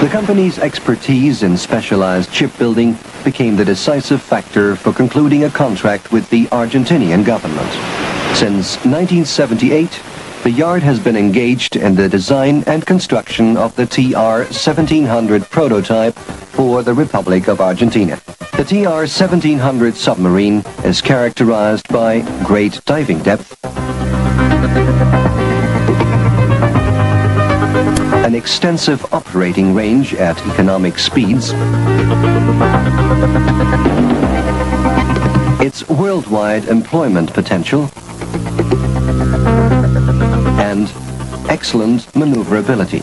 The company's expertise in specialized shipbuilding became the decisive factor for concluding a contract with the Argentinian government. Since 1978, the yard has been engaged in the design and construction of the TR-1700 prototype for the Republic of Argentina. The TR-1700 submarine is characterized by great diving depth, an extensive operating range at economic speeds, its worldwide employment potential, and excellent maneuverability.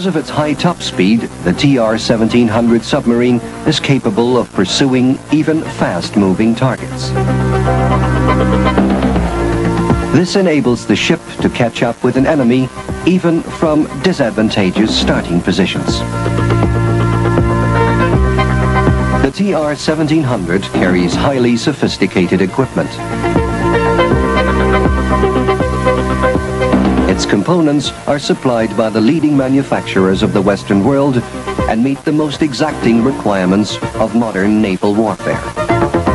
Because of its high top speed, the TR-1700 submarine is capable of pursuing even fast-moving targets. This enables the ship to catch up with an enemy even from disadvantageous starting positions. The TR-1700 carries highly sophisticated equipment. Its components are supplied by the leading manufacturers of the Western world and meet the most exacting requirements of modern naval warfare.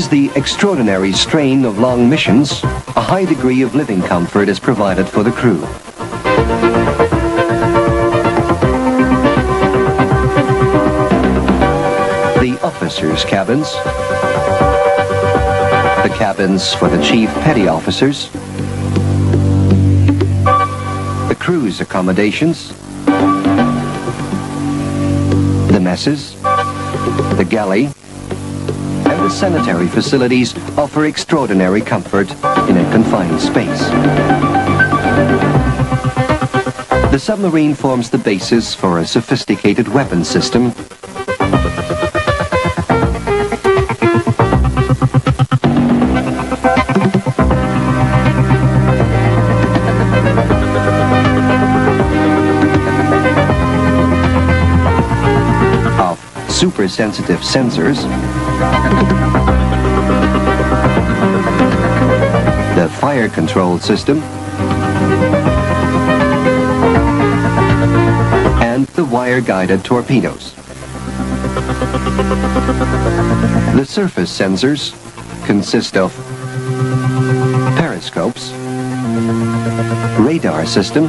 Ease the extraordinary strain of long missions, a high degree of living comfort is provided for the crew. The officers' cabins, the cabins for the chief petty officers, the crew's accommodations, the messes, the galley, the sanitary facilities offer extraordinary comfort in a confined space. The submarine forms the basis for a sophisticated weapon system of super-sensitive sensors, the fire control system, and the wire-guided torpedoes. The surface sensors consist of periscopes, radar system,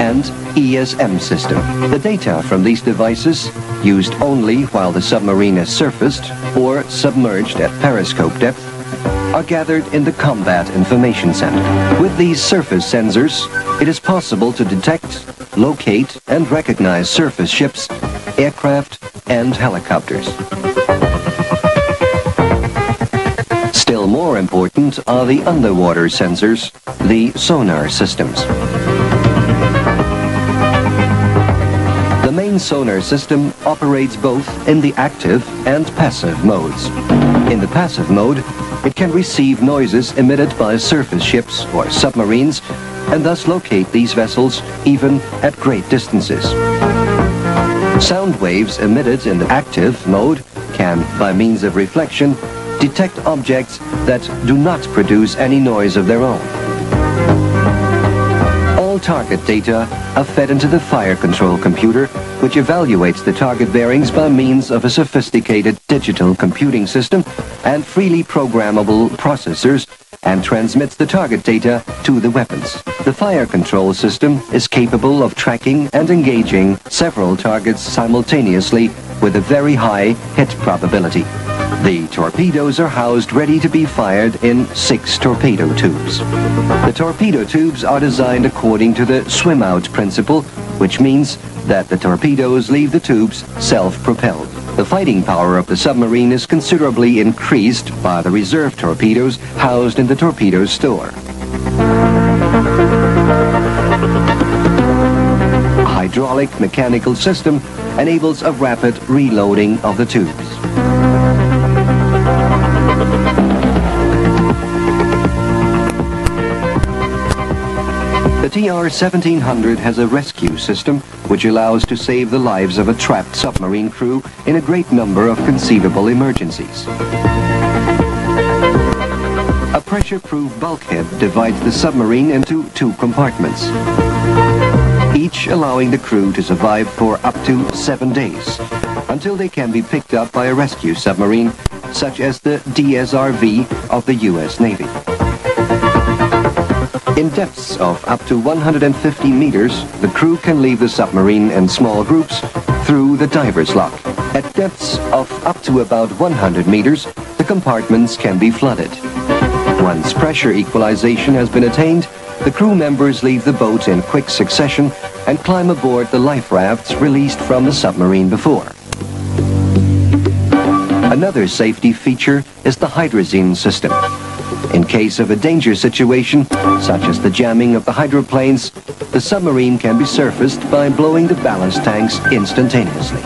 and ESM system. The data from these devices, used only while the submarine is surfaced or submerged at periscope depth, are gathered in the Combat Information Center. With these surface sensors, it is possible to detect, locate, and recognize surface ships, aircraft, and helicopters. Still more important are the underwater sensors, the sonar systems. Sonar system operates both in the active and passive modes. In the passive mode, it can receive noises emitted by surface ships or submarines and thus locate these vessels even at great distances. Sound waves emitted in the active mode can, by means of reflection, detect objects that do not produce any noise of their own. All target data are fed into the fire control computer, which evaluates the target bearings by means of a sophisticated digital computing system and freely programmable processors and transmits the target data to the weapons. The fire control system is capable of tracking and engaging several targets simultaneously with a very high hit probability. The torpedoes are housed ready to be fired in six torpedo tubes. The torpedo tubes are designed according to the swim-out principle, which means that the torpedoes leave the tubes self-propelled. The fighting power of the submarine is considerably increased by the reserve torpedoes housed in the torpedo store. A hydraulic mechanical system enables a rapid reloading of the tubes. The TR-1700 has a rescue system which allows to save the lives of a trapped submarine crew in a great number of conceivable emergencies. A pressure-proof bulkhead divides the submarine into two compartments, each allowing the crew to survive for up to seven days, until they can be picked up by a rescue submarine, such as the DSRV of the U.S. Navy. In depths of up to 150 meters, the crew can leave the submarine in small groups through the diver's lock. At depths of up to about 100 meters, the compartments can be flooded. Once pressure equalization has been attained, the crew members leave the boat in quick succession and climb aboard the life rafts released from the submarine before. Another safety feature is the hydrazine system. In case of a danger situation, such as the jamming of the hydroplanes, the submarine can be surfaced by blowing the ballast tanks instantaneously.